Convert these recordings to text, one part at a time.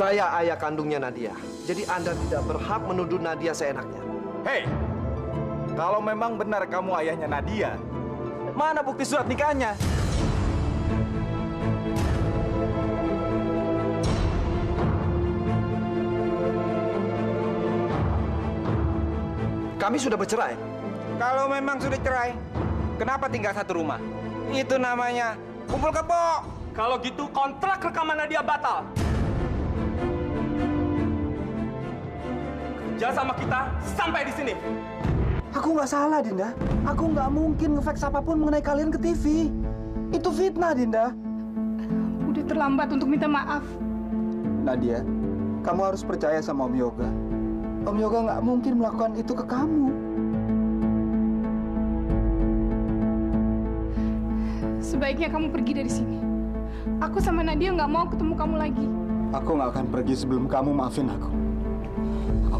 Saya ayah kandungnya Nadia. Jadi Anda tidak berhak menuduh Nadia seenaknya. Hei, kalau memang benar kamu ayahnya Nadia, mana bukti surat nikahnya? Kami sudah bercerai. Kalau memang sudah cerai, kenapa tinggal satu rumah? Itu namanya kumpul kebo. Kalau gitu kontrak rekaman Nadia batal. Kerja sama kita sampai di sini. Aku nggak salah, Dinda. Aku nggak mungkin ngefaks apa pun mengenai kalian ke TV. Itu fitnah, Dinda. Udah terlambat untuk minta maaf. Nadia, kamu harus percaya sama Om Yoga. Om Yoga nggak mungkin melakukan itu ke kamu. Sebaiknya kamu pergi dari sini. Aku sama Nadia nggak mau ketemu kamu lagi. Aku nggak akan pergi sebelum kamu maafin aku. Aku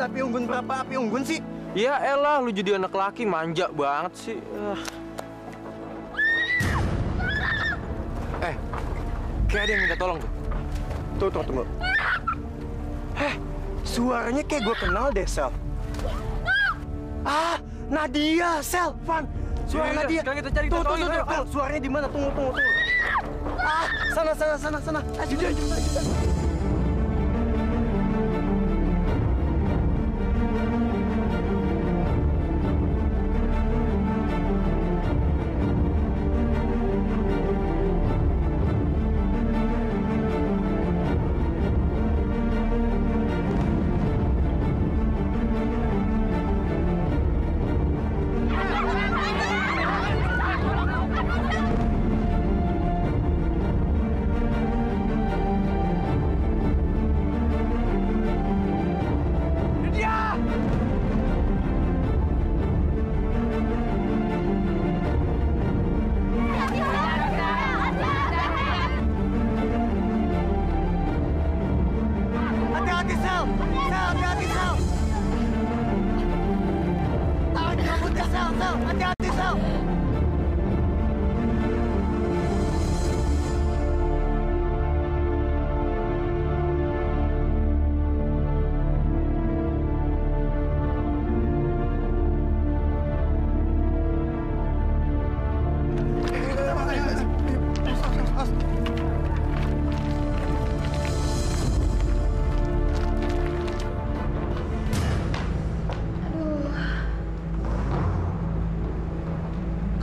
Bikin api unggun berapa api unggun sih? Ya elah, lu jadi anak laki manja banget sih. Ah. Eh, kayak ada yang minta tolong tuh. Tuh, tunggu, tunggu. Heh, suaranya kayak gue kenal deh, Sel. Ah, Nadia, Sel, Van. Suara yaudah, Nadia. sekarang kita cari, tuh, kita tuh. Suaranya di mana? Tunggu, tunggu, tunggu. Ah, sana, sana, sana, sana. Ayo, ayo, ayo,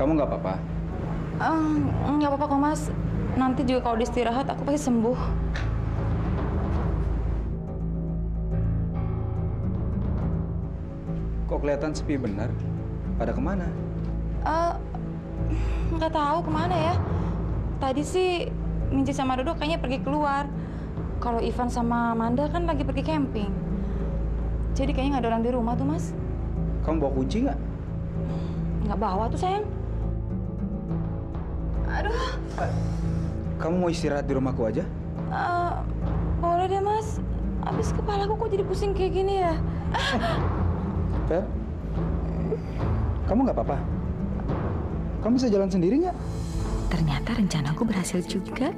Kamu nggak apa-apa? Nggak apa-apa kok mas. Nanti juga kalau istirahat aku pasti sembuh. Kok kelihatan sepi benar? Pada ke mana? Nggak tahu ke mana ya. Tadi sih Minci sama Dodo kayaknya pergi keluar. Kalau Ivan sama Manda kan lagi pergi camping. Jadi kayaknya nggak ada orang di rumah tuh mas. Kamu bawa kunci nggak? Nggak bawa tuh sayang. Aduh, Kamu mau istirahat di rumahku aja? eh, boleh deh mas. Abis kepalaku kok jadi pusing kayak gini ya. Fer? Kamu nggak apa-apa? Kamu bisa jalan sendiri nggak? Ternyata rencanaku berhasil juga.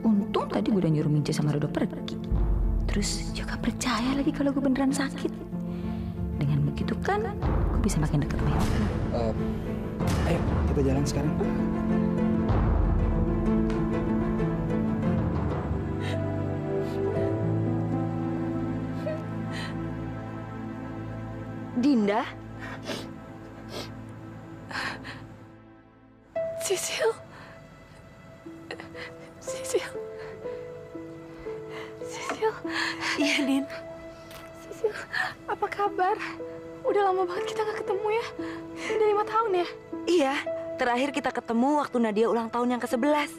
Untung tadi gue udah nyuruh Mince sama Dodo pergi. Terus juga percaya lagi kalau gue beneran sakit. Dengan begitu kan, gue bisa makin dekat sama. Eh, ayo kita jalan sekarang. Dinda? Sisil, Sisil. Sisil. Iya, Din. Sisil, apa kabar? Udah lama banget kita nggak ketemu ya. Udah lima tahun ya. Iya, terakhir kita ketemu waktu Nadia ulang tahun yang ke-11.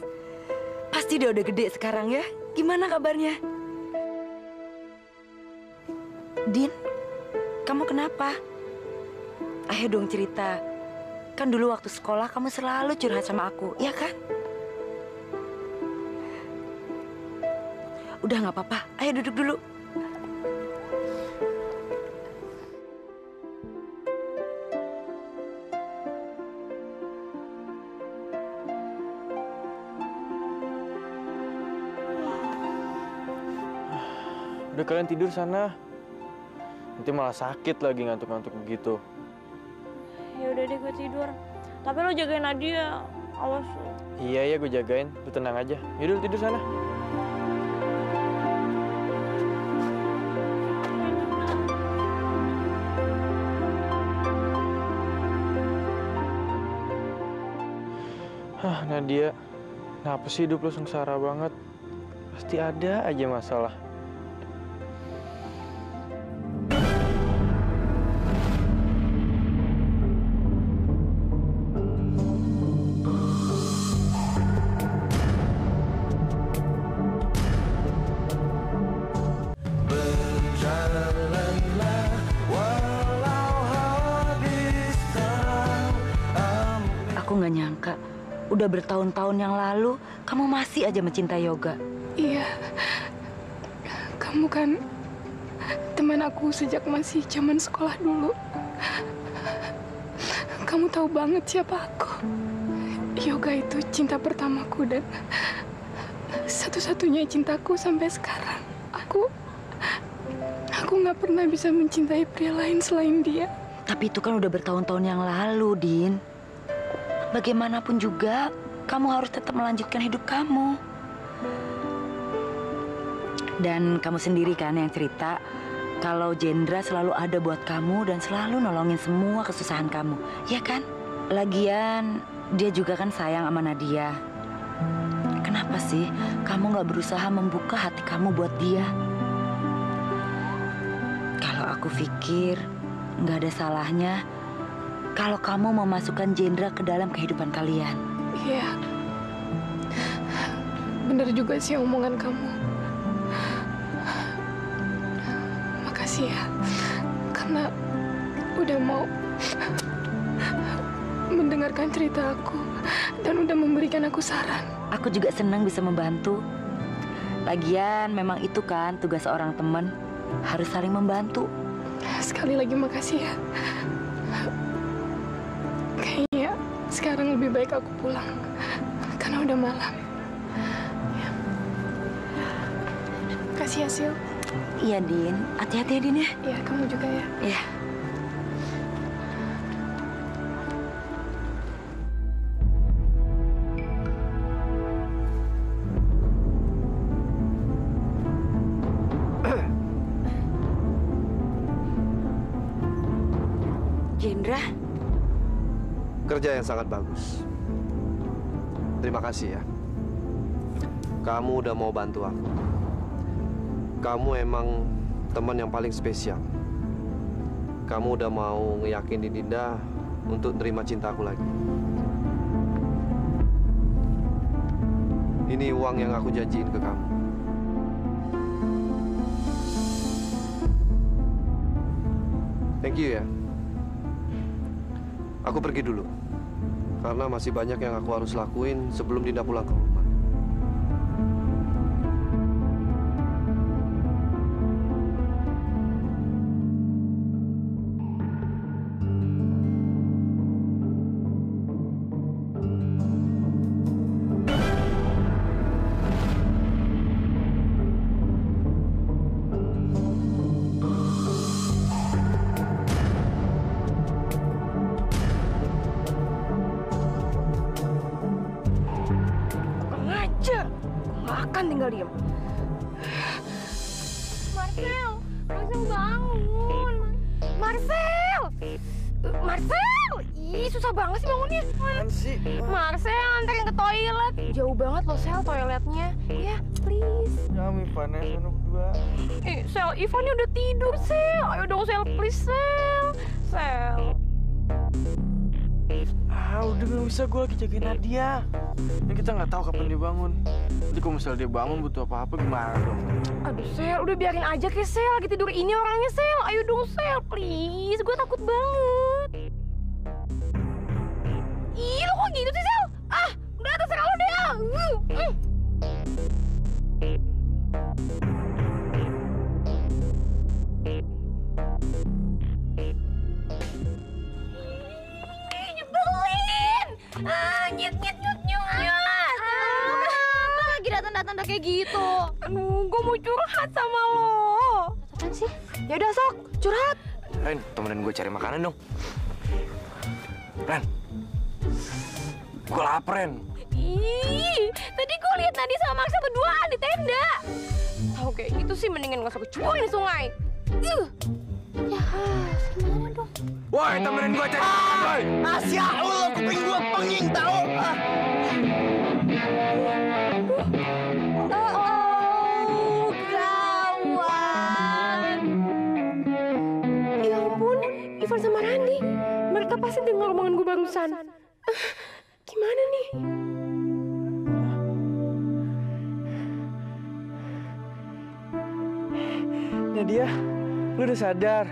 Pasti dia udah gede sekarang ya. Gimana kabarnya? Din, kamu kenapa? Ayo dong cerita. Kan dulu waktu sekolah kamu selalu curhat sama aku, ya kan? Udah nggak apa-apa, ayo duduk dulu. Udah kalian tidur sana. Nanti malah sakit lagi ngantuk-ngantuk begitu. Deh gue tidur. Tapi lo jagain Nadia. Awas. Iya, iya gue jagain. Lu tenang aja. Yaudah tidur sana. Hah, Nadia. Kenapa sih hidup lu sengsara banget? Pasti ada aja masalah. Aja mencintai yoga. Iya. Kamu kan teman aku sejak masih zaman sekolah dulu. Kamu tahu banget siapa aku. Yoga itu cinta pertamaku dan satu-satunya cintaku sampai sekarang. Aku aku nggak pernah bisa mencintai pria lain selain dia. Tapi itu kan udah bertahun-tahun yang lalu, Din. Bagaimanapun juga, kamu harus tetap melanjutkan hidup kamu. Dan kamu sendiri kan yang cerita kalau Jendra selalu ada buat kamu dan selalu nolongin semua kesusahan kamu, ya kan? Lagian dia juga kan sayang sama Nadia. Kenapa sih kamu nggak berusaha membuka hati kamu buat dia? Kalau aku pikir nggak ada salahnya kalau kamu memasukkan Jendra ke dalam kehidupan kalian. Iya. Bener juga sih omongan kamu. Makasih ya. Karena udah mau mendengarkan cerita aku dan udah memberikan aku saran. Aku juga senang bisa membantu. Lagian memang itu kan tugas seorang teman, harus saling membantu. Sekali lagi makasih ya. Sekarang lebih baik aku pulang. Karena udah malam. Ya. Makasih ya, Sil. Iya, Din. Hati-hati ya, Din ya. Iya, kamu juga ya. Iya. Kerja yang sangat bagus. Terima kasih ya. Kamu udah mau bantu aku. Kamu emang teman yang paling spesial. Kamu udah mau ngeyakinin Dinda untuk nerima cinta aku lagi. Ini uang yang aku janjiin ke kamu. Thank you ya. Aku pergi dulu. Karena masih banyak yang aku harus lakuin sebelum Dinda pulang ke rumah. Nggak bisa gue lagi jagain Nadia. Ini kita nggak tahu kapan dia bangun. Nanti kalau misalnya dia bangun butuh apa-apa gimana dong? Aduh, Sel, udah biarin aja ke Sel. Lagi tidur ini orangnya, Sel. Ayo dong, Sel, please. Gue takut banget. Udah kayak gitu? Aduh, gue mau curhat sama lo. Apaan sih? Ya udah sok, curhat. Ren, temenin gue cari makanan dong. Ren. Gue lapar, Ren. Ih, tadi gue lihat Nadi sama Max berduaan di tenda. Tahu kayak gitu sih mendingan gak usah kecuali di sungai. Uh. Ya, gimana dong? Woi, temenin gue cari makanan, woi. Asia Allah, kuping gua penging tau. Ah. Sama Randi. Mereka pasti dengar omongan gue barusan. Ah, Gimana nih? Nadia, lu udah sadar?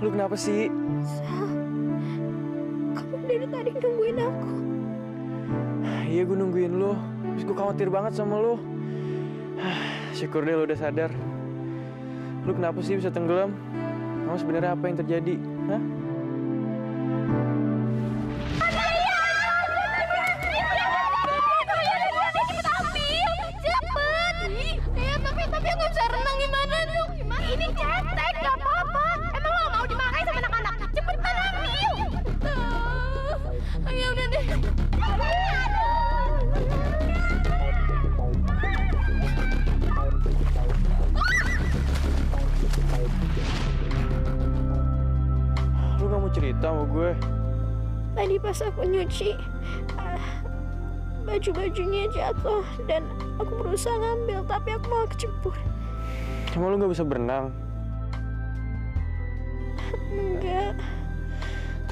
Lu kenapa sih? Sal, kamu dari tadi nungguin aku. Iya gue nungguin lu. Terus gue khawatir banget sama lu. Syukur deh lu udah sadar. Lu kenapa sih bisa tenggelam? Kamu sebenarnya apa yang terjadi? Hah? Nyuci, ah, baju-bajunya jatuh dan aku berusaha ngambil, tapi aku malah kecebur. Emang lu gak bisa berenang? Enggak.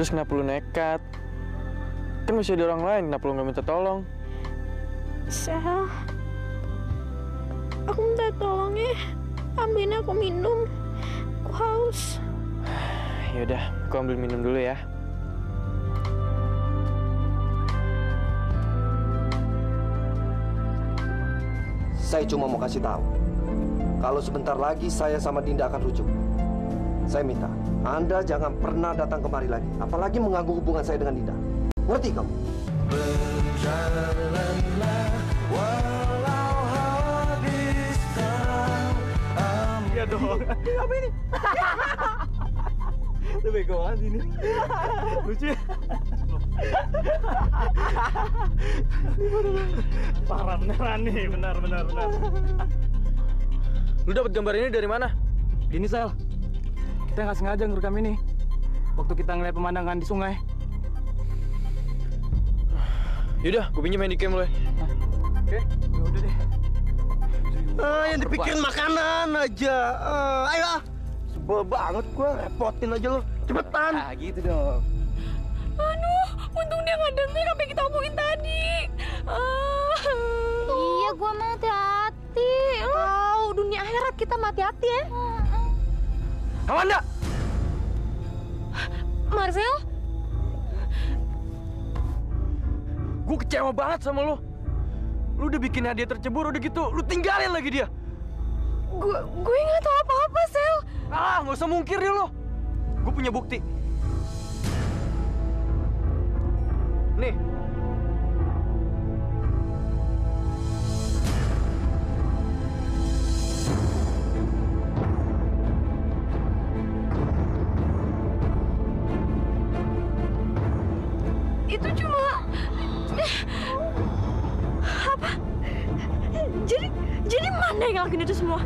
Terus kenapa lu nekat? Kan masih ada orang lain, kenapa lu gak minta tolong? Sel, aku minta tolong ya, ambilin aku minum. Aku haus. Yaudah, aku ambil minum dulu ya. Saya cuma mau kasih tahu. Kalau sebentar lagi saya sama Dinda akan rujuk. Saya minta, Anda jangan pernah datang kemari lagi. Apalagi mengganggu hubungan saya dengan Dinda. Ngerti kamu? Iya dong. Apa ini? Lu bego banget ini. Lucu ya? Parah beneran nih, benar benar benar. Lu dapat gambar ini dari mana? Gini Sel, kita nggak sengaja ngerekam ini. Waktu kita ngeliat pemandangan di sungai. Yaudah, gue pinjam handycam lo ya. Oke, ya udah deh. Ah, yang dipikirin makanan aja. Ah, ayo ah. Sebel banget gua, repotin aja lo. Cepetan. Ah, gitu dong. Aduh, untung dia nggak denger apa yang kita omongin tadi. Ah. Iya, gua mah hati-hati. Tahu dunia akhirat kita mati hati ya. Amanda! Marcel, Gue kecewa banget sama lo. Lu udah bikin dia tercebur, udah gitu, lu tinggalin lagi dia. gue gue nggak tahu apa-apa, Sel. Ah, nggak usah mungkir deh lo. Gue punya bukti. Nih. Itu cuma apa? Jadi jadi mana yang ngelakuin itu semua?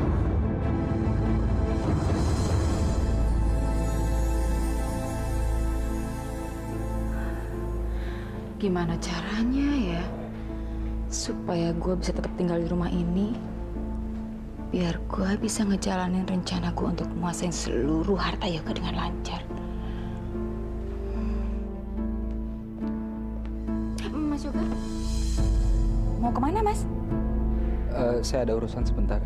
Gimana caranya ya supaya gue bisa tetap tinggal di rumah ini biar gue bisa ngejalanin rencana gue untuk menguasai seluruh harta Yoga dengan lancar. Mas Yoga, mau ke mana Mas? Eh, saya ada urusan sebentar.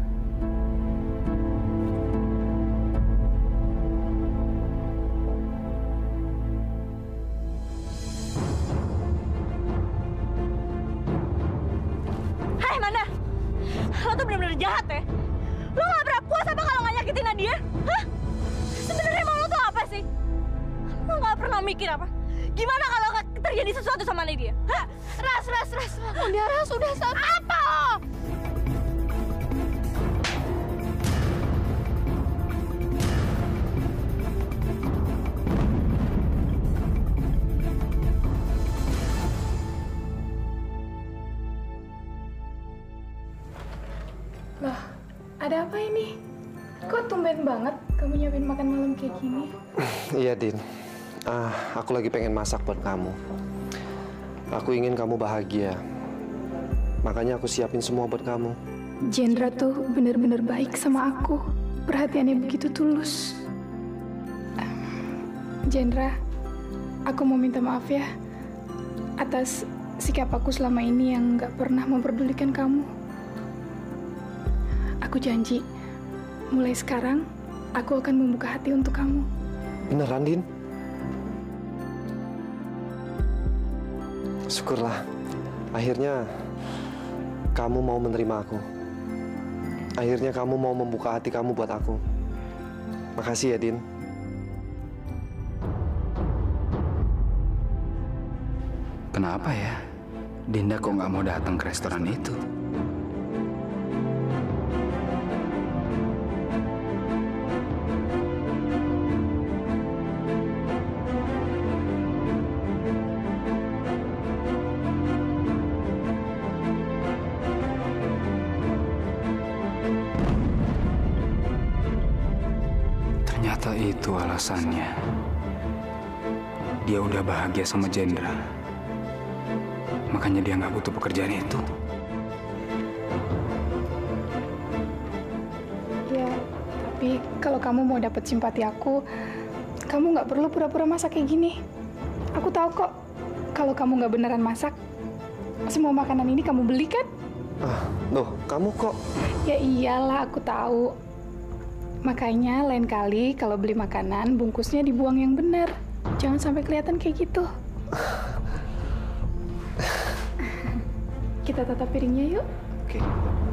Ah, aku lagi pengen masak buat kamu. Aku ingin kamu bahagia. Makanya aku siapin semua buat kamu. Jendra tuh bener-bener baik sama aku. Perhatiannya begitu tulus. Jendra, aku mau minta maaf ya atas sikap aku selama ini yang nggak pernah memperdulikan kamu. Aku janji, mulai sekarang aku akan membuka hati untuk kamu. Beneran, Din? Syukurlah. Akhirnya kamu mau menerima aku. Akhirnya kamu mau membuka hati kamu buat aku. Makasih ya, Din. Kenapa ya? Dinda kok nggak mau datang ke restoran itu? Itu alasannya. Dia udah bahagia sama Jendra. Makanya dia nggak butuh pekerjaan itu. Ya, tapi kalau kamu mau dapat simpati aku, kamu nggak perlu pura-pura masak kayak gini. Aku tahu kok, kalau kamu nggak beneran masak, semua makanan ini kamu beli kan? Ah, loh, kamu kok Ya iyalah, aku tahu. Makanya lain kali kalau beli makanan, bungkusnya dibuang yang benar. Jangan sampai kelihatan kayak gitu. Kita tata piringnya yuk. Oke. Suara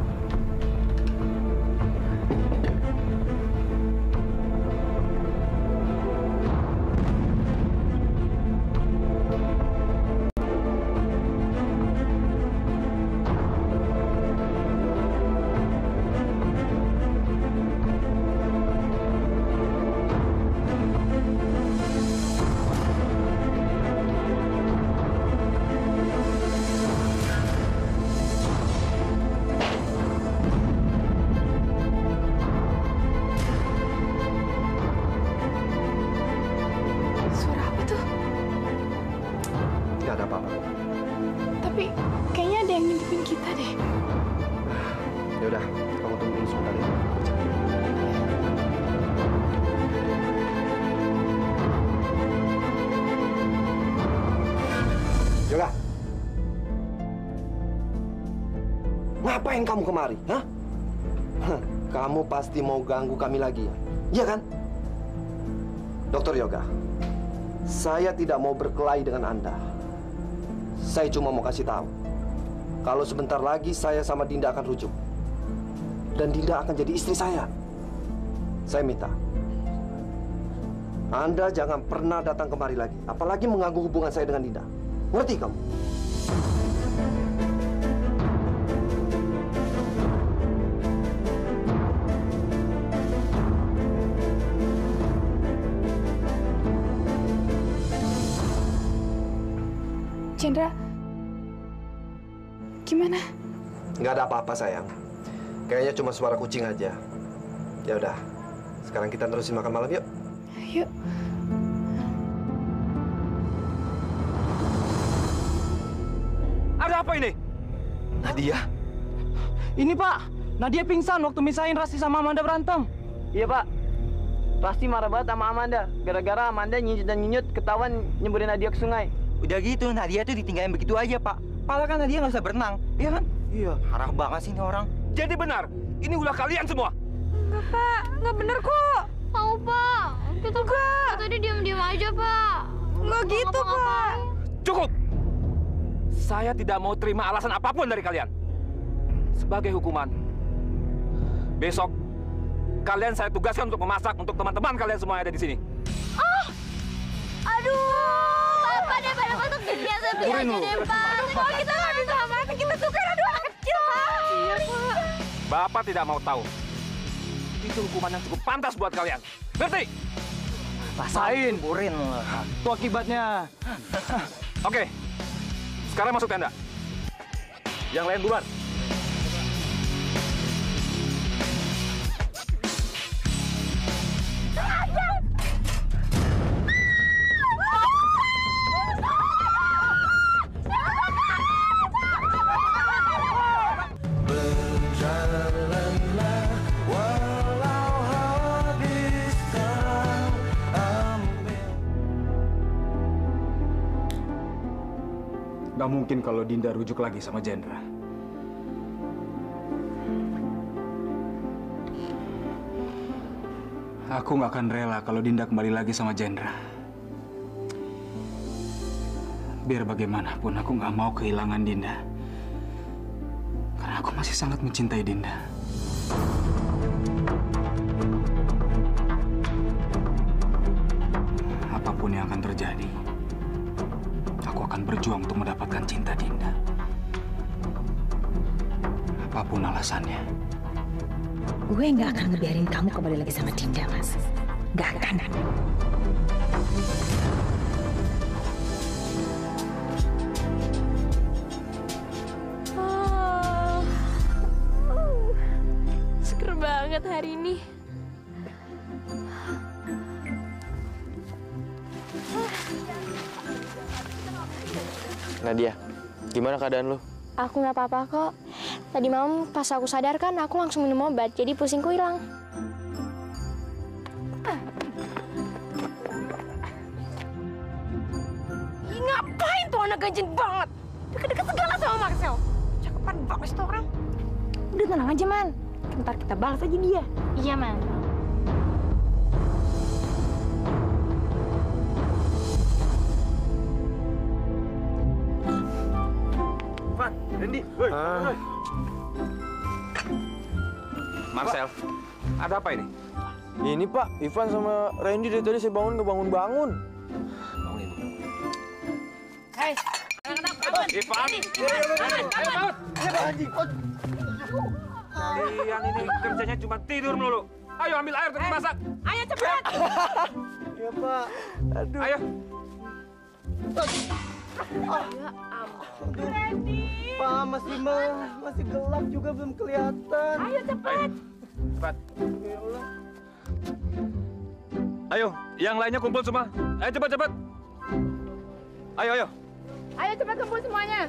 kamu kemari? Hah, Kamu pasti mau ganggu kami lagi ya? Iya kan? Dokter Yoga, saya tidak mau berkelahi dengan Anda. Saya cuma mau kasih tahu. Kalau sebentar lagi saya sama Dinda akan rujuk. Dan Dinda akan jadi istri saya. Saya minta. Anda jangan pernah datang kemari lagi. Apalagi mengganggu hubungan saya dengan Dinda. Ngerti kamu? Chandra, gimana? Nggak ada apa-apa sayang. Kayaknya cuma suara kucing aja. Ya udah. Sekarang kita terusin makan malam yuk. Yuk. Ada apa ini? Nadia? Ini Pak, Nadia pingsan waktu misahin Rasti sama Amanda berantem. Iya pak. Pasti marah banget sama Amanda. Gara-gara Amanda nyinyut dan nyinyut ketahuan nyemburin Nadia ke sungai. Udah gitu, Nadia tuh ditinggalin begitu aja, Pak. Padahal kan Nadia nggak bisa berenang, iya kan? Iya. Harap banget sih ini orang. Jadi benar, ini ulah kalian semua. Enggak, Pak. Enggak bener kok. Tahu, Pak. Kita Enggak. tadi diam-diam aja, Pak. Enggak gitu, Pak. Cukup! Saya tidak mau terima alasan apa pun dari kalian. Sebagai hukuman, besok kalian saya tugaskan untuk memasak untuk teman-teman kalian semua yang ada di sini. Ah! Deh, Pak. Kalau kita nggak bisa masak, kita tukar aduh anak kecil, Pak. Iya, Pak. Bapak tidak mau tahu. Itu hukuman yang cukup pantas buat kalian. Ngerti? Rasain. Burin. Itu akibatnya. Oke. Sekarang masuk tenda. Yang lain duluan. Mungkin kalau Dinda rujuk lagi sama Jendra. Aku nggak akan rela kalau Dinda kembali lagi sama Jendra. Biar bagaimanapun aku nggak mau kehilangan Dinda. Karena aku masih sangat mencintai Dinda. Gue nggak akan ngebiarin kamu kembali lagi sama Dinda, Mas. Gak akan. Oh. Seger banget hari ini. Nadia, gimana keadaan lu? Aku nggak apa-apa kok. Tadi malam pas aku sadar kan aku langsung minum obat, jadi pusingku hilang. Ih, ngapain tuh anak ganjen banget? Deket-deket segala sama Marcel. Cakepan banget tuh orang. Udah tenang aja, Man. Ntar kita balas aja dia. Iya, Man. Van, Randy. Marcel, ada apa ini? Ini Pak, Ivan sama Randy dari tadi saya bangun nggak bangun-bangun. Hei, anak-anak, bangun. Ivan. Ayo bangun. Kalian ini kerjanya cuma tidur melulu. Ayo ambil air untuk masak. Ayo cepat. Iya Pak. Aduh. Ayo. Pak masih masih gelap juga belum kelihatan. Ayo cepat. Cepat. Ayo, yang lainnya kumpul semua. Ayo cepat cepat. Ayo ayo. Ayo cepat kumpul semuanya.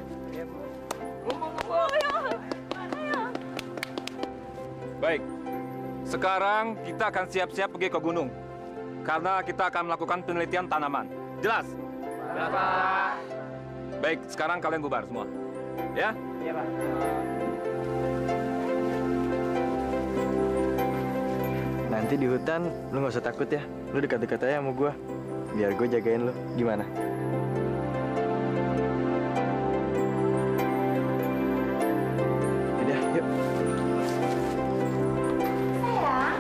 Baik. Sekarang kita akan siap-siap pergi ke gunung. Karena kita akan melakukan penelitian tanaman. Jelas? Bapak. Baik, sekarang kalian bubar semua. Ya? Iya Pak. Nanti di hutan lu nggak usah takut ya. Lu dekat-dekat aja sama gua. Biar gue jagain lu. Gimana? Udah, yuk. Sayang,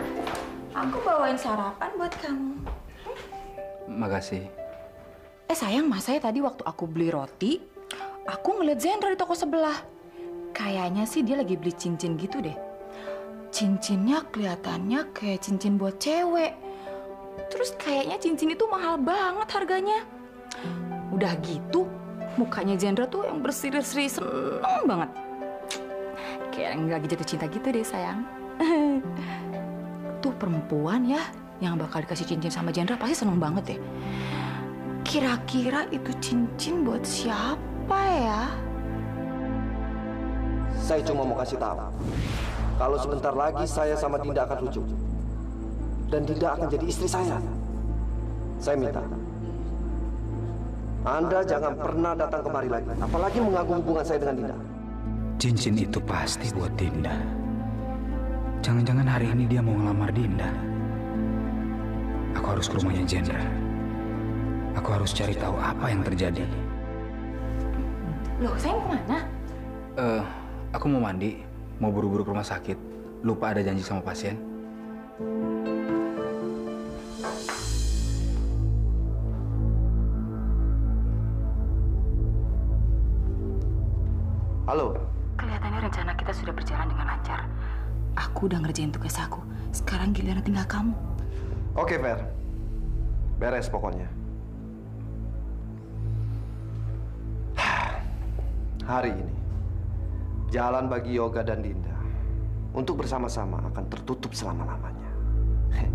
aku bawain sarapan buat kamu. Makasih. Sayang, mas saya tadi waktu aku beli roti, aku ngeliat Zendra di toko sebelah. Kayaknya sih dia lagi beli cincin gitu deh. Cincinnya kelihatannya kayak cincin buat cewek. Terus kayaknya cincin itu mahal banget harganya. Udah gitu, mukanya Zendra tuh yang berseri-seri seneng banget. Kayak yang lagi jatuh cinta gitu deh sayang. tuh perempuan ya yang bakal dikasih cincin sama Jendra pasti seneng banget deh. Kira-kira itu cincin buat siapa ya? Saya cuma mau kasih tahu. Kalau sebentar lagi saya sama Dinda akan rujuk. Dan Dinda akan jadi istri saya. Saya minta. Anda jangan pernah datang kemari lagi. Apalagi mengganggu hubungan saya dengan Dinda. Cincin itu pasti buat Dinda. Jangan-jangan hari ini dia mau ngelamar Dinda. Aku harus ke rumahnya Jendra. Aku harus cari tahu apa yang terjadi. Loh, saya mau ke mana? Eh, aku mau mandi, mau buru-buru ke rumah sakit. Lupa ada janji sama pasien. Halo. Kelihatannya rencana kita sudah berjalan dengan lancar. Aku udah ngerjain tugas aku. Sekarang giliran tinggal kamu. Oke, Fer. Beres pokoknya. Hari ini, jalan bagi Yoga dan Dinda untuk bersama-sama akan tertutup selama-lamanya. Kan?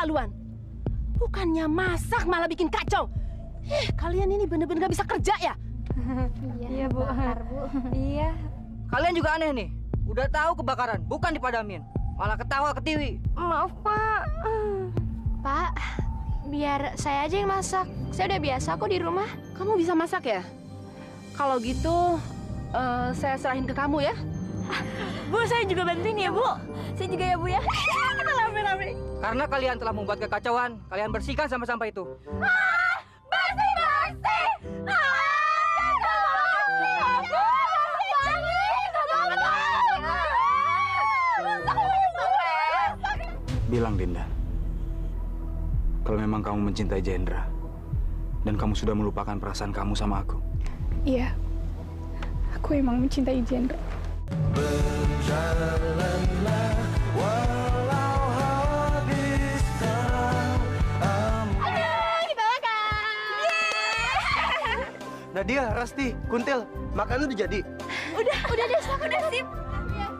Keterlaluan. Bukannya masak malah bikin kacau. Eh, kalian ini bener-bener gak bisa kerja ya? Iya, Bu. Iya. Kalian juga aneh nih. Udah tahu kebakaran, bukan dipadamin. Malah ketawa ketiwi. Maaf, Pak. Pak, biar saya aja yang masak. Saya udah biasa kok di rumah. Kamu bisa masak ya? Kalau gitu, eh, saya serahin ke kamu ya. Bu, saya juga bantuin ya, Bu. Saya juga ya, Bu ya. Rame-rame. Karena kalian telah membuat kekacauan, kalian bersihkan sampah-sampah itu. Bersih, bersih. Bilang Dinda, kalau memang kamu mencintai Jendra dan kamu sudah melupakan perasaan kamu sama aku. Iya, aku emang mencintai Jendra. Nadia, Rasti, Kuntil, makanan udah jadi. Udah, udah deh, udah sip.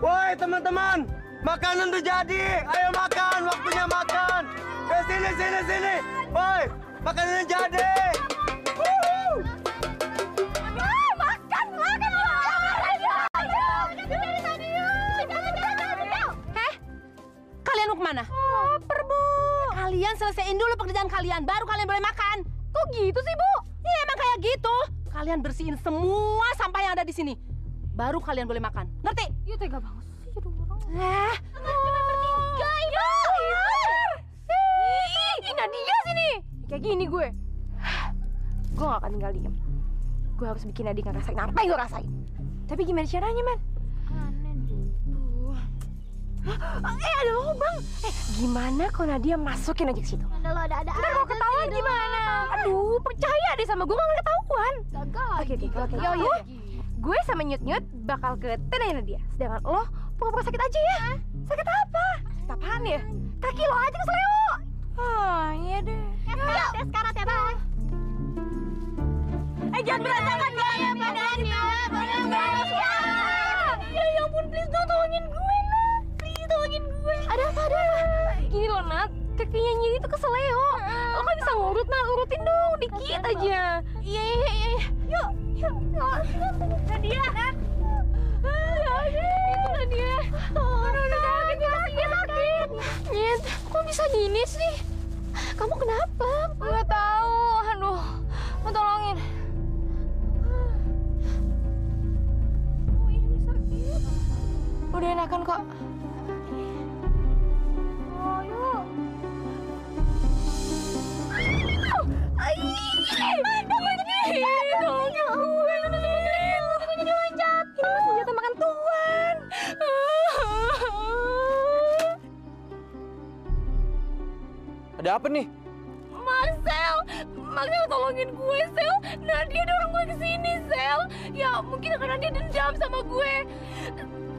Woi teman-teman, makanan udah jadi. Ayo makan, waktunya makan. Eh sini, sini, sini. Woi, makanannya jadi. Wuhu. Makan, makan. Heh, kalian mau ke mana? Lapar, Bu. Kalian selesaiin dulu pekerjaan kalian, baru Kalian bersihin semua sampah yang ada di sini. Baru kalian boleh makan. Ngerti? Iya, tega banget sih jadi orang. Eh, cuma bertiga ini. Ih, Nadia sini. Kayak gini gue. Gue gak akan tinggal diem. Gue harus bikin Nadia ngerasain apa yang gue rasain. Tapi gimana caranya, Man? Aneh dulu. Eh, ada lubang. Eh, gimana kalau Nadia masukin aja ke situ? Ada lo, ada ada. Ntar kalau ketahuan gimana? Aduh, percaya deh sama gue gak ketahuan. Gagal. Oke, oke, oke. Yo, yo. Gue sama Nyut Nyut bakal ke tenangin Nadia. Sedangkan lo pura-pura sakit aja ya. Sakit apa? Sakit apaan ya? Kaki lo aja keseleo. Ah, iya deh. Yuk, tes karat ya, Bang. Eh, jangan berantakan ya. Ya, badan ya. Badan ya. Ya, ya ampun, please dong tolongin gue, Nat. Please tolongin gue. Ada apa, ada apa? Gini loh, Nat. Kakinya Nyiri tuh keseleo. Lo kan bisa ngurut, Nat. Urutin dong, dikit aja. Iya, iya, iya. iya. Yuk, yuk. Nadia. Ah, Itu Nadia. Udah sakit, kakinya sakit. Nyet, kok bisa gini sih? Kamu kenapa? Nggak tahu. Aduh, mau tolongin. Udah enakan kok. Ada apa nih? Marcel, Marcel tolongin gue, Sel. Nadia dorong gue ke sini, Sel. Ya, mungkin karena dia dendam sama gue.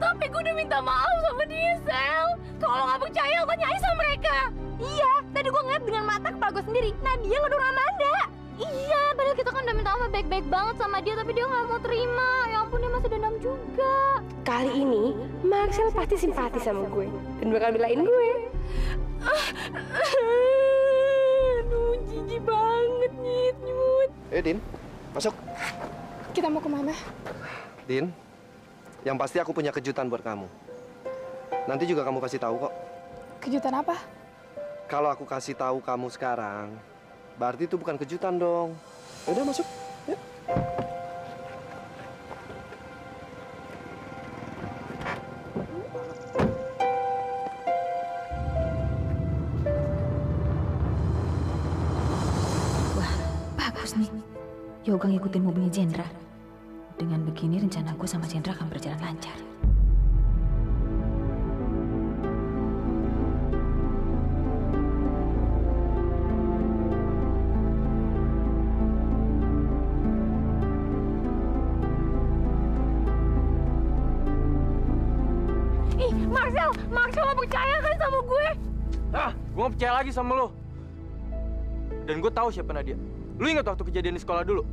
Tapi gue udah minta maaf sama dia, Sel. Kalau nggak percaya, tanya aja sama mereka. Iya, tadi gue ngeliat dengan mata kepala gue sendiri. Nadia ngedorong Amanda. Iya, padahal kita kan udah minta maaf baik-baik banget sama dia, tapi dia nggak mau terima. Ya ampun, dia masih dendam juga. Kali ini, Marcel pasti simpati sama gue dan bakal belain gue. Aduh, jijik banget, Nyit, Nyut. Eh, Din, masuk. Kita mau ke mana? Din, yang pasti aku punya kejutan buat kamu. Nanti juga kamu pasti tahu kok. Kejutan apa? Kalau aku kasih tahu kamu sekarang, berarti itu bukan kejutan dong. Ya Udah masuk. Yuk. Yoga ngikutin mobilnya Jendra. Dengan begini rencana gue sama Jendra akan berjalan lancar. Ih, Marcel, Marcel gak percaya kan sama gue? Ah, gue gak percaya lagi sama lo. Dan gue tahu siapa Nadia. Lu ingat waktu kejadian di sekolah dulu?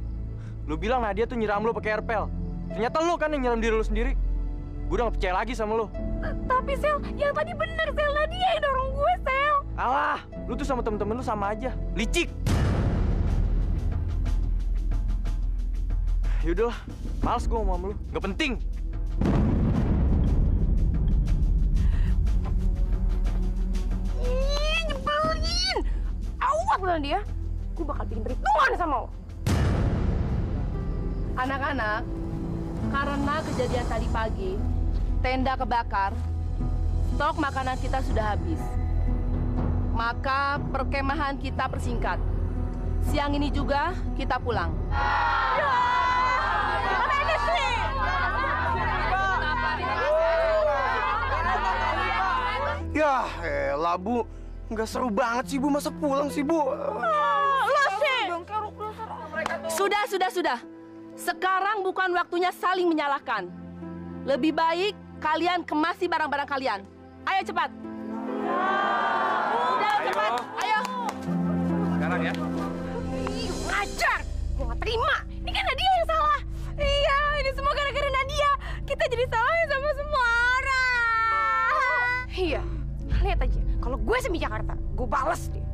Lu bilang Nadia tuh nyiram lu pakai airpel. Ternyata lu kan yang nyiram diri lu sendiri. Gue udah gak percaya lagi sama lu. Tapi Sel, yang tadi bener Sel, Nadia yang dorong gue, Sel. Alah, lu tuh sama temen-temen lu sama aja. Licik. Yaudahlah, males gue ngomong sama lu. Gak penting. Ih, nyebelin. Awas lu dia. Gue bakal bikin perhitungan sama lo. Anak-anak, karena kejadian tadi pagi, tenda kebakar, stok makanan kita sudah habis. Maka perkemahan kita persingkat. Siang ini juga kita pulang. Ya, elah Bu. Nggak seru banget sih Bu, masa pulang sih Bu? Sudah, sudah, sudah. Sekarang bukan waktunya saling menyalahkan. Lebih baik kalian kemasi barang-barang kalian. Ayo cepat. Udah Ayo. cepat. Ayo. Sekarang ya. Ih, ngajar. Gue gak terima. Ini kan Nadia yang salah. Iya, ini semua gara-gara Nadia. Kita jadi salahin sama semua orang. Iya, lihat aja. Kalau gue semi Jakarta, gue bales deh.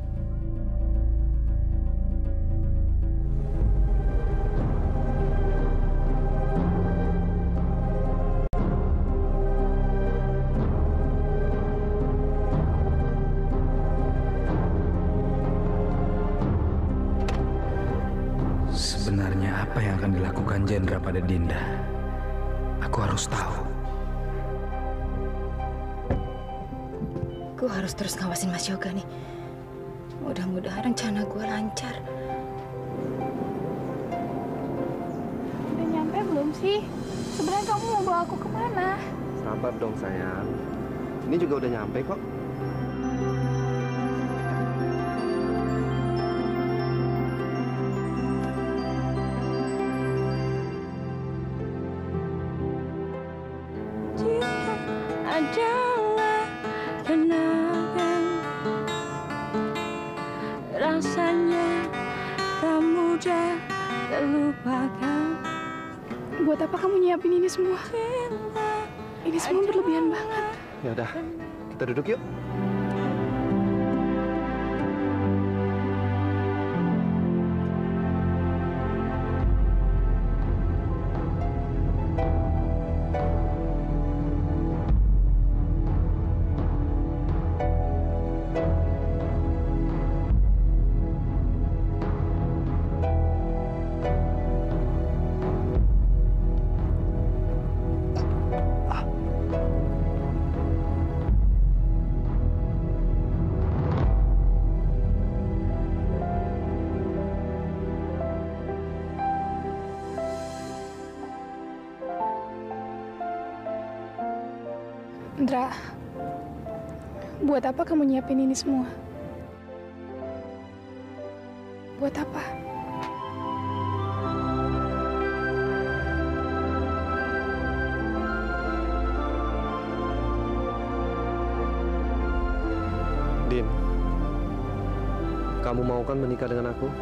Jendra pada Dinda? Aku harus tahu. Gue harus terus ngawasin Mas Yoga nih. Mudah-mudahan rencana gue lancar. Udah nyampe belum sih? Sebenarnya kamu mau bawa aku ke mana? Sabar dong sayang. Ini juga udah nyampe kok. Terlupakan Buat apa kamu nyiapin ini semua? Ini semua berlebihan banget. Ya udah, kita duduk yuk. Buat apa kamu nyiapin ini semua? Buat apa? Din, kamu mau kan menikah dengan aku?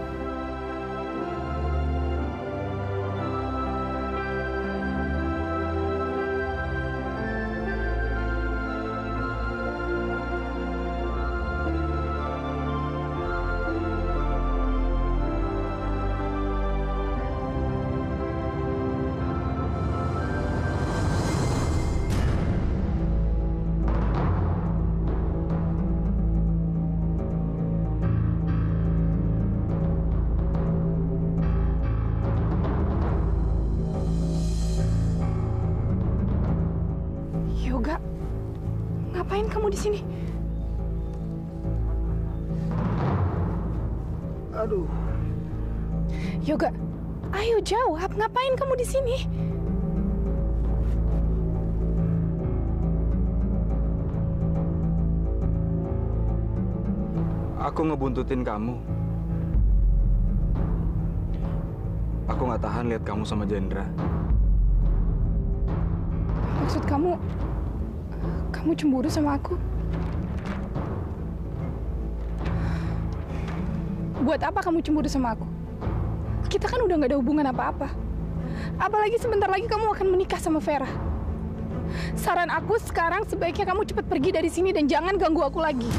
Kamu di sini? Aduh. Yoga, ayo jawab. Ngapain kamu di sini? Aku ngebuntutin kamu. Aku nggak tahan lihat kamu sama Jendra. Maksud kamu, kamu cemburu sama aku? Buat apa kamu cemburu sama aku? Kita kan udah gak ada hubungan apa-apa. Apalagi sebentar lagi kamu akan menikah sama Vera. Saran aku sekarang sebaiknya kamu cepat pergi dari sini dan jangan ganggu aku lagi.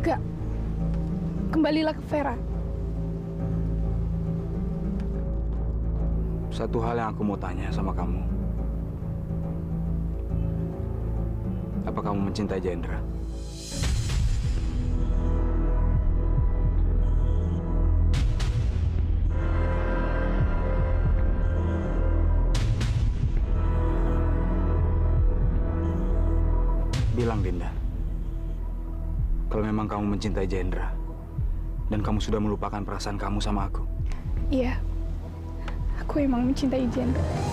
Gak. Kembalilah ke Vera. Satu hal yang aku mau tanya sama kamu. Apa kamu mencintai Jendra? Bilang Dinda, kalau memang kamu mencintai Jendra dan kamu sudah melupakan perasaan kamu sama aku. Iya. Aku emang mencintai Jendra.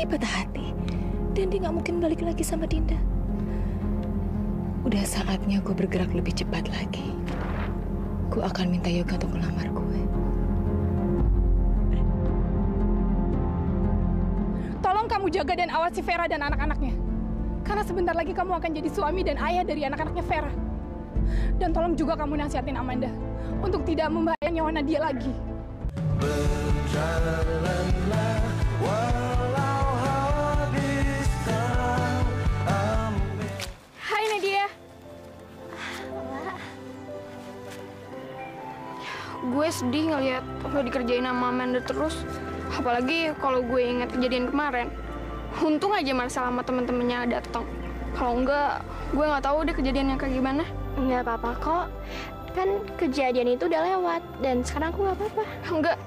Pasti patah hati. Dan dia nggak mungkin balik lagi sama Dinda. Udah saatnya gue bergerak lebih cepat lagi. Gue akan minta Yoga untuk melamar gue. Tolong kamu jaga dan awasi Vera dan anak-anaknya. Karena sebentar lagi kamu akan jadi suami dan ayah dari anak-anaknya Vera. Dan tolong juga kamu nasihatin Amanda untuk tidak membahayakan nyawa Nadia lagi. Berjalanlah Sedih ngeliat lo dikerjain sama Amanda terus. Apalagi kalau gue ingat kejadian kemarin. Untung aja Marcel sama temen-temennya datang. Kalau enggak, gue nggak tahu deh kejadiannya kayak gimana. Nggak apa-apa kok. Kan kejadian itu udah lewat dan sekarang aku nggak apa-apa. Enggak.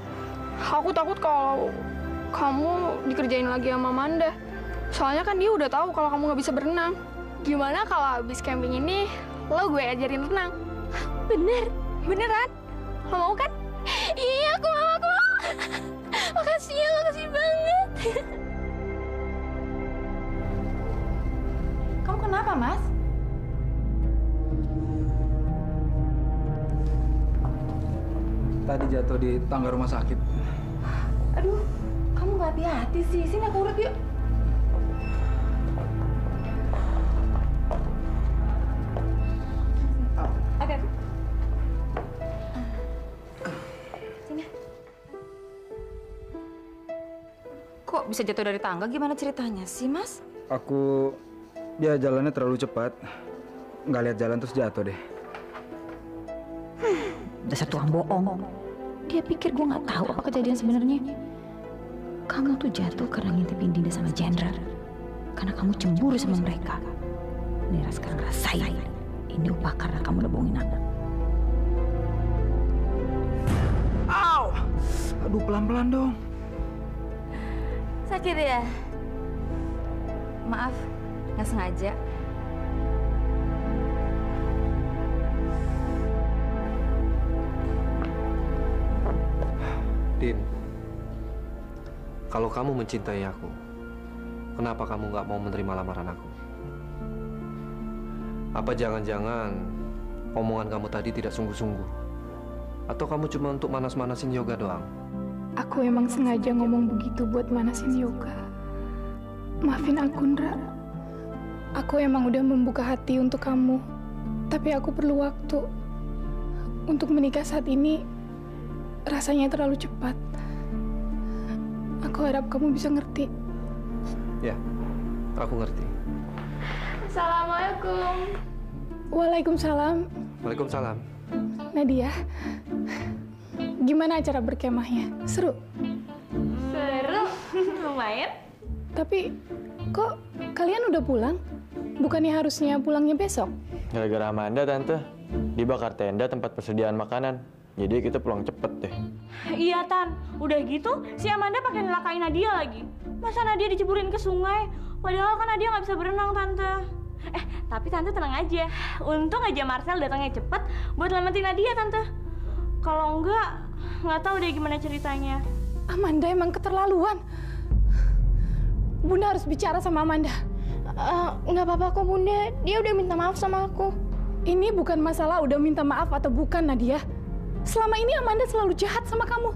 Aku takut kalau kamu dikerjain lagi sama Amanda. Soalnya kan dia udah tahu kalau kamu nggak bisa berenang. Gimana kalau habis camping ini lo gue ajarin renang? Bener, beneran? Mau kan? Iya, aku mau, aku mau. makasih ya, makasih banget. Kamu kenapa, Mas? Tadi jatuh di tangga rumah sakit. Aduh, kamu nggak hati-hati sih. Sini aku urut yuk. Kok bisa jatuh dari tangga? Gimana ceritanya sih, Mas? Aku dia jalannya terlalu cepat. Nggak lihat jalan terus jatuh deh. Dasar tukang bohong. Dia pikir gue nggak tahu apa kejadian sebenarnya. Kamu tuh jatuh karena ngintipin Dinda sama Jendra. Karena kamu cemburu sama mereka. Nira sekarang rasain. Ini upah karena kamu udah bohongin aku. Aw! Aduh, pelan-pelan dong. Sakit ya? Maaf, nggak sengaja. Din, kalau kamu mencintai aku, kenapa kamu nggak mau menerima lamaran aku? Apa jangan-jangan omongan kamu tadi tidak sungguh-sungguh? Atau kamu cuma untuk manas-manasin yoga doang? Aku emang sengaja ngomong begitu buat manasin yoga. Maafin aku, Ndra. Aku emang udah membuka hati untuk kamu. Tapi aku perlu waktu. Untuk menikah saat ini, rasanya terlalu cepat. Aku harap kamu bisa ngerti. Ya, aku ngerti. Assalamualaikum. Waalaikumsalam. Waalaikumsalam. Nadia, gimana acara berkemahnya? Seru? Seru, lumayan. Tapi kok kalian udah pulang? Bukannya harusnya pulangnya besok? Gara-gara Amanda, Tante. Dia bakar tenda tempat persediaan makanan. Jadi kita pulang cepet deh. Iya Tan, udah gitu si Amanda pakai nelakain Nadia lagi. Masa Nadia diceburin ke sungai? Padahal kan Nadia nggak bisa berenang Tante. Eh, tapi Tante tenang aja. Untung aja Marcel datangnya cepet buat selamatin Nadia Tante. Kalau enggak, nggak tahu deh gimana ceritanya. Amanda emang keterlaluan. Bunda harus bicara sama Amanda. Eh, nggak apa-apa kok bunda, dia udah minta maaf sama aku. Ini bukan masalah udah minta maaf atau bukan, Nadia. Selama ini Amanda selalu jahat sama kamu.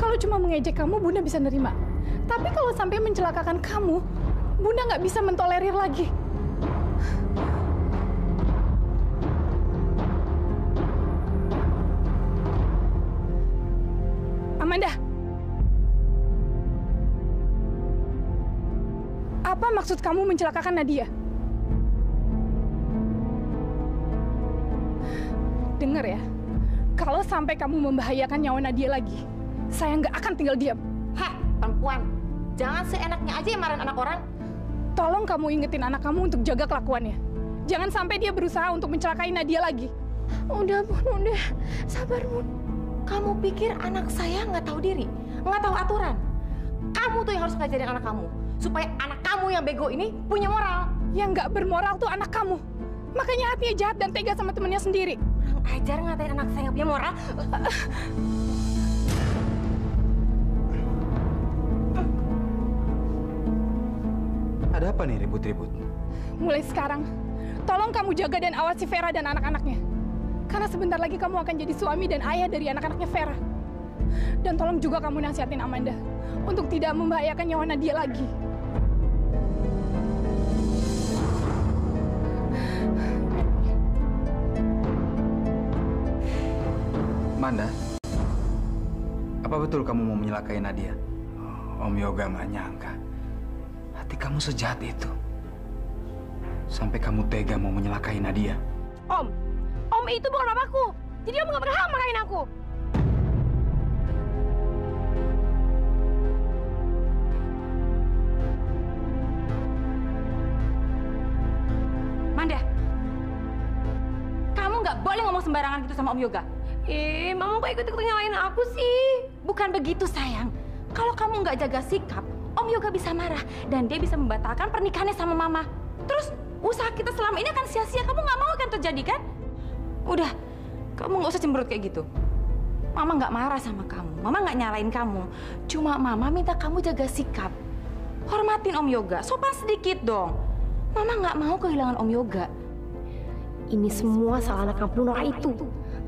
Kalau cuma mengejek kamu, Bunda bisa nerima. Tapi kalau sampai mencelakakan kamu, Bunda nggak bisa mentolerir lagi. Maksud kamu mencelakakan Nadia? Dengar ya, kalau sampai kamu membahayakan nyawa Nadia lagi, saya nggak akan tinggal diam. Hah, perempuan. Jangan seenaknya aja yang marahin anak orang. Tolong kamu ingetin anak kamu untuk jaga kelakuannya. Jangan sampai dia berusaha untuk mencelakai Nadia lagi. Udah, Bun, udah. Sabar, Bun. Kamu pikir anak saya nggak tahu diri? Nggak tahu aturan? Kamu tuh yang harus ngajarin anak kamu. Supaya anak kamu yang bego ini punya moral. Yang nggak bermoral tuh anak kamu. Makanya hatinya jahat dan tega sama temennya sendiri. Kurang ajar ngatain anak saya nggak punya moral. Ada apa nih ribut-ribut? Mulai sekarang, tolong kamu jaga dan awasi Vera dan anak-anaknya. Karena sebentar lagi kamu akan jadi suami dan ayah dari anak-anaknya Vera. Dan tolong juga kamu nasihatin Amanda untuk tidak membahayakan nyawa Nadia lagi. Manda, apa betul kamu mau menyelakai Nadia? Om Yoga nggak nyangka. Hati kamu sejahat itu. Sampai kamu tega mau menyelakai Nadia. Om, Om itu bukan papaku. Jadi Om nggak berhak marahin aku. Manda, kamu nggak boleh ngomong sembarangan gitu sama Om Yoga. Eh, Mama kok ikut-ikut nyalain aku sih? Bukan begitu sayang. Kalau kamu nggak jaga sikap, Om Yoga bisa marah dan dia bisa membatalkan pernikahannya sama Mama. Terus usaha kita selama ini akan sia-sia. Kamu nggak mau kan terjadi kan? Udah, kamu nggak usah cemberut kayak gitu. Mama nggak marah sama kamu. Mama nggak nyalain kamu. Cuma Mama minta kamu jaga sikap. Hormatin Om Yoga. Sopan sedikit dong. Mama nggak mau kehilangan Om Yoga. Ini semua salah anak kampung Nora itu.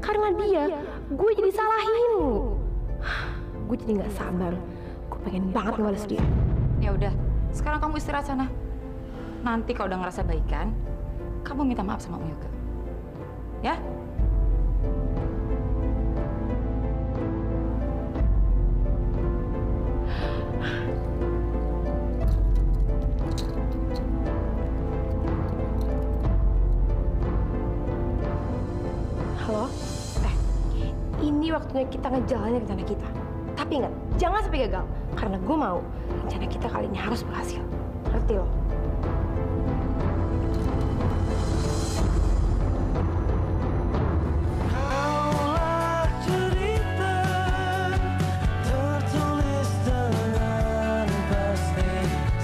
Karena dia, gue jadi salahin lu. Gue jadi nggak sabar. Gue pengen banget ngebales dia. Ya udah, sekarang kamu istirahat sana. Nanti kalau udah ngerasa baikan, kamu minta maaf sama Om Yoga. Ya? Ini waktunya kita ngejalanin rencana kita. Tapi ingat, jangan sampai gagal. Karena gue mau rencana kita kali ini harus berhasil. Ngerti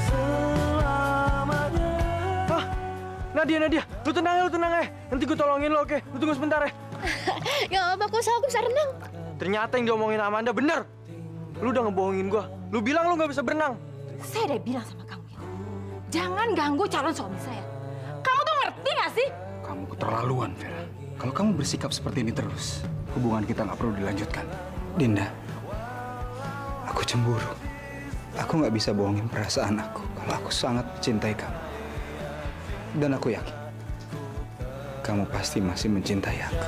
selamanya. Nadia, Nadia, lu tenang ya, lu tenang ya. Nanti gue tolongin lo, oke? Lu tunggu sebentar ya. Ya apa kok aku bisa renang? Ternyata yang diomongin Amanda bener. Lu udah ngebohongin gua. Lu bilang lu nggak bisa berenang. Saya udah bilang sama kamu ya. Jangan ganggu calon suami saya. Kamu tuh ngerti gak sih? Kamu keterlaluan, Vera. Kalau kamu bersikap seperti ini terus, hubungan kita nggak perlu dilanjutkan. Dinda, aku cemburu. Aku nggak bisa bohongin perasaan aku kalau aku sangat mencintai kamu. Dan aku yakin, kamu pasti masih mencintai aku.